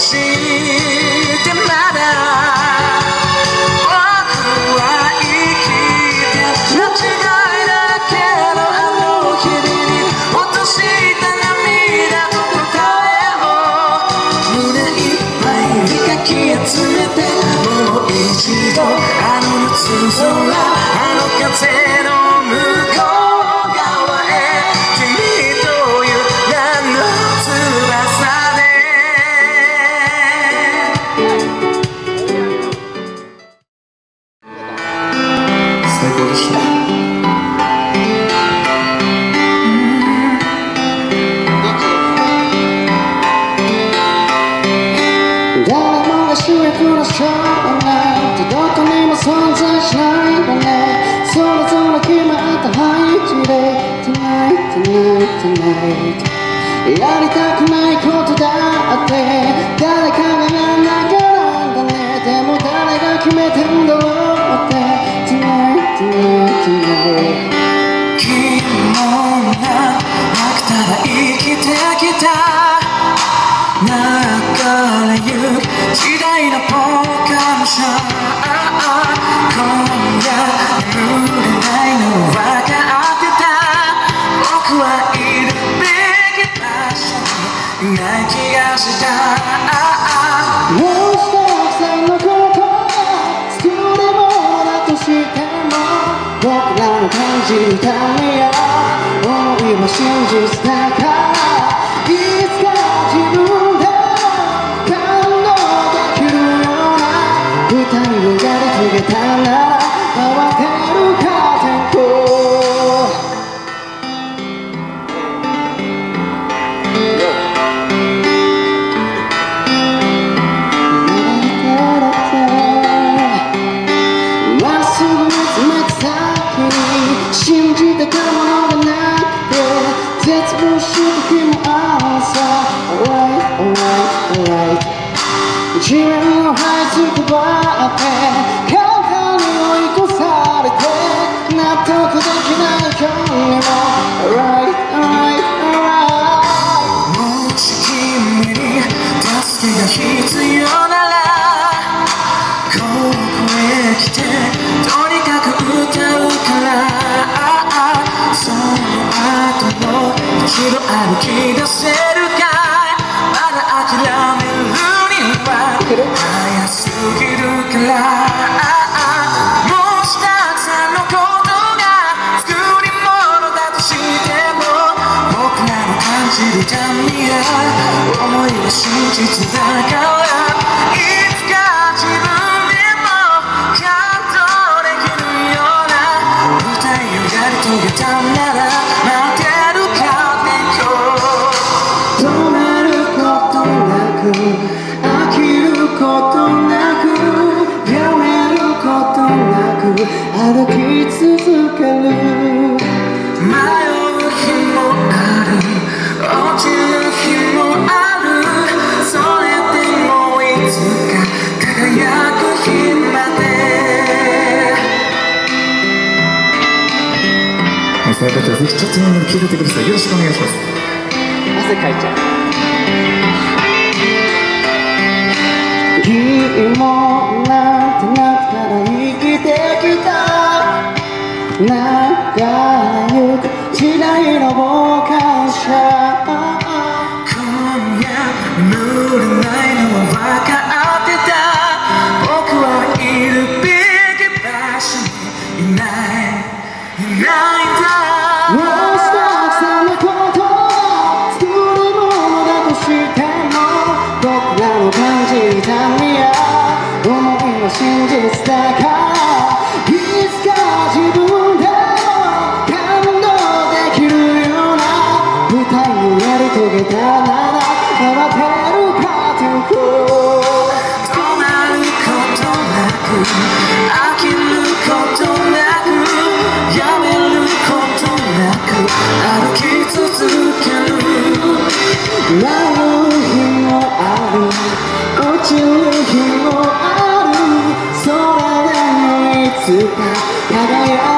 してまだ。僕は生きて間違いだけどあの日々に落とした涙と答えを胸いっぱいにかき集めてもう一度あの夏空あの風の Tonight, tonight, tonight やりたくないことだって。誰かがやんなきゃなんだねでも誰が決めてんだろうって。Tonight, tonight, tonight. 君もなくたら生きてきた。流れゆく時代のポーカンシャ今ない気がしたもう一つさんのことが作り物だとしても僕らの感じるためや思いは真実だからいつか自分で感動できるような舞台をやり遂げたら必要ならここへ来てとにか？く歌うからその後も一度歩き出せるかいまだ諦めるには早すぎるからもしたくさんのことが作り物だとしても僕らの感じるためや思いは真実だからはい、そういう方はぜひちょっと聞いててください。よろしくお願いします。汗かいちゃう。いいもんなんてなったら生きてきた。長ゆく時代の傍観者。今夜眠れないのは分かってた。僕はいるべき場所にいない。いないんだももいつか輝く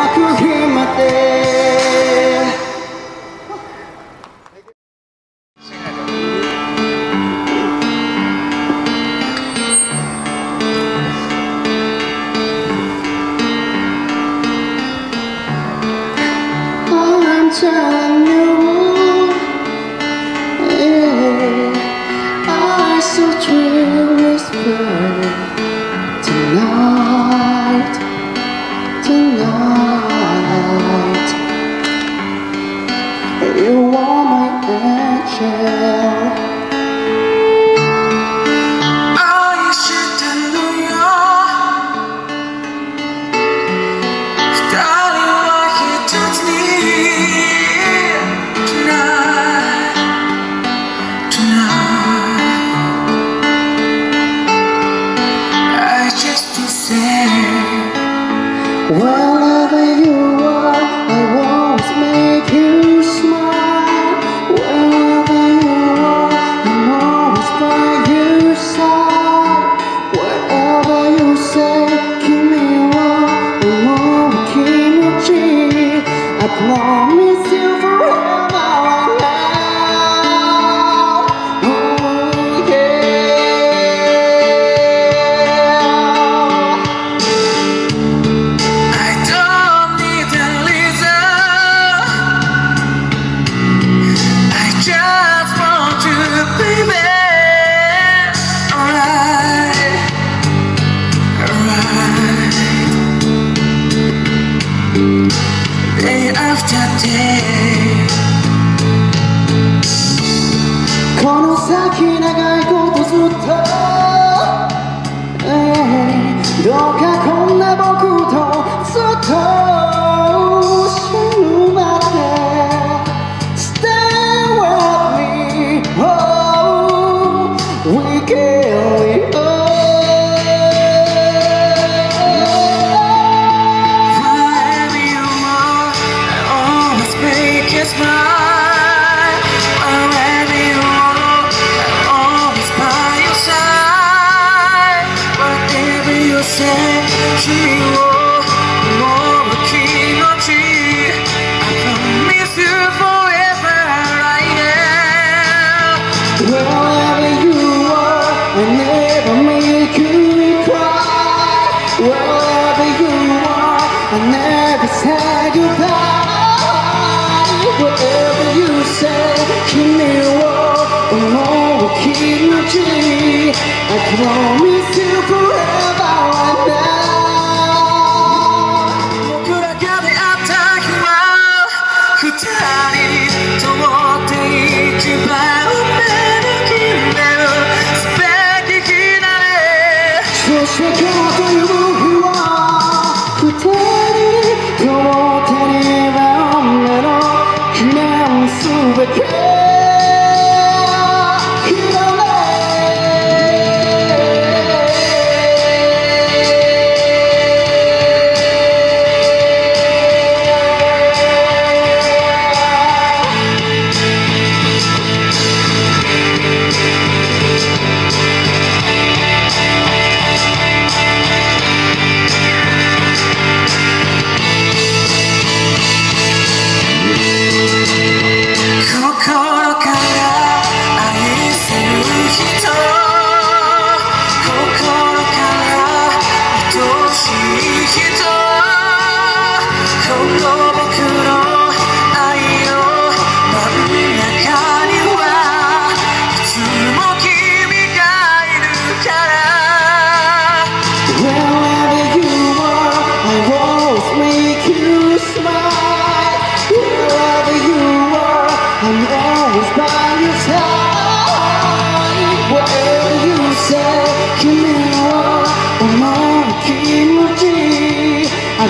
I'd always for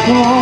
Lord.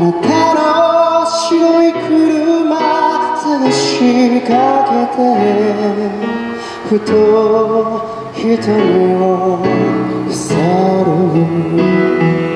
なたの白い車しかけてふと瞳を塞る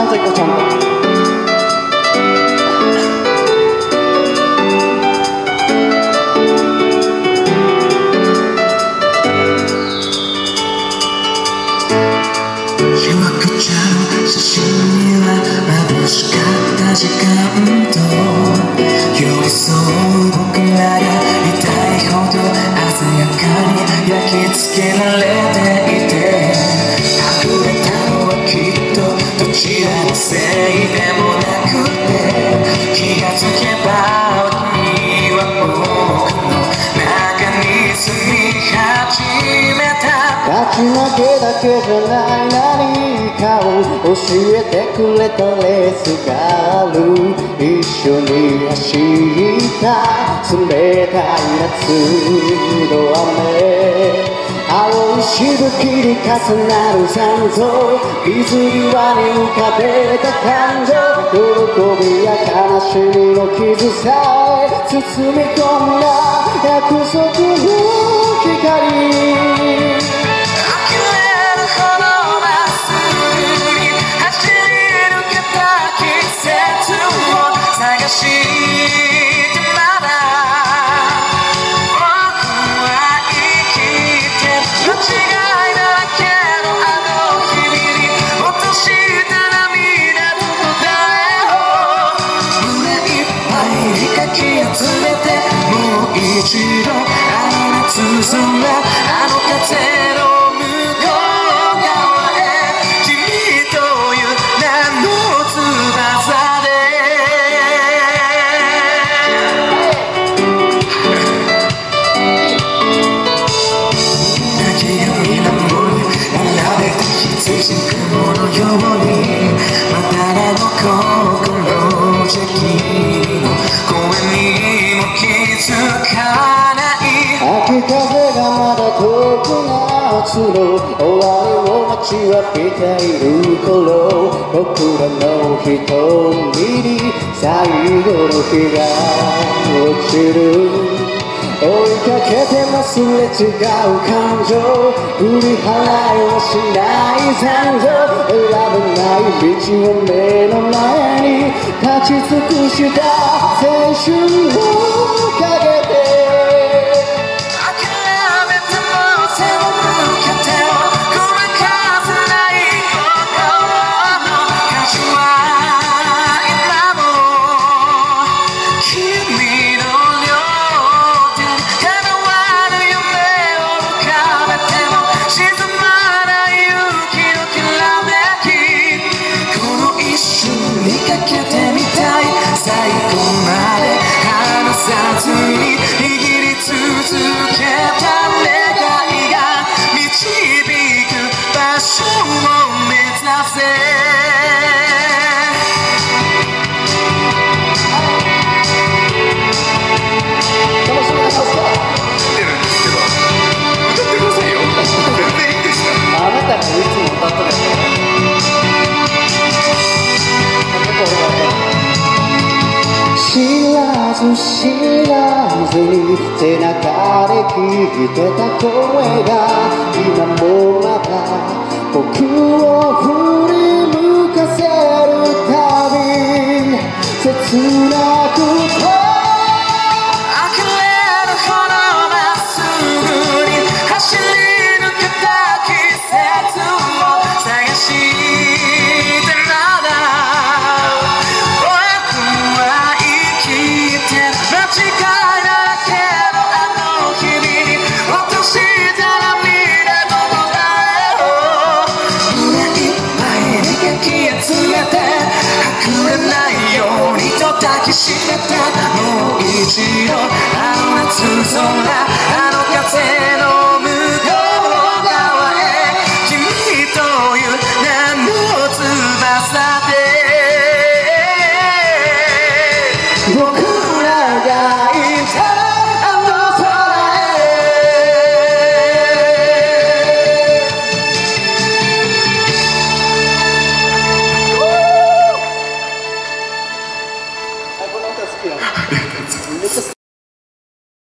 ゃんと行こうちゃんとしわくちゃう写真には眩しかった時間と寄り添う僕らが痛いほど鮮やかに焼き付けられていてとどちらのせいでもなくて気がつけば君は僕の中に住み始めた。勝ち負けだけじゃない何かを教えてくれたレースがある。一緒に走った冷たい夏の雨青いしぶきに重なる残像水際に浮かべた感情。喜びや悲しみの傷さえ包み込んだ約束の光。溢れるほどまっすぐに走り抜けた季節を探し。集めてもう一度あの夏空あの風の向6月の終わりを待ちわびている頃僕らの瞳に最後の日が落ちる追いかけてもすれ違う感情。振り払いはしない残像選べない道を目の前に立ち尽くした青春の背中で聞いてた声が今もまた僕を振り向かせるたび切なくもう一度あの夏空